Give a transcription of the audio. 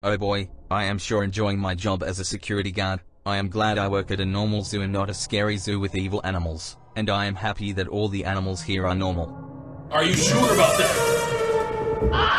Oh boy, I am sure enjoying my job as a security guard. I am glad I work at a normal zoo and not a scary zoo with evil animals. And I am happy that all the animals here are normal. Are you sure about that? Ah!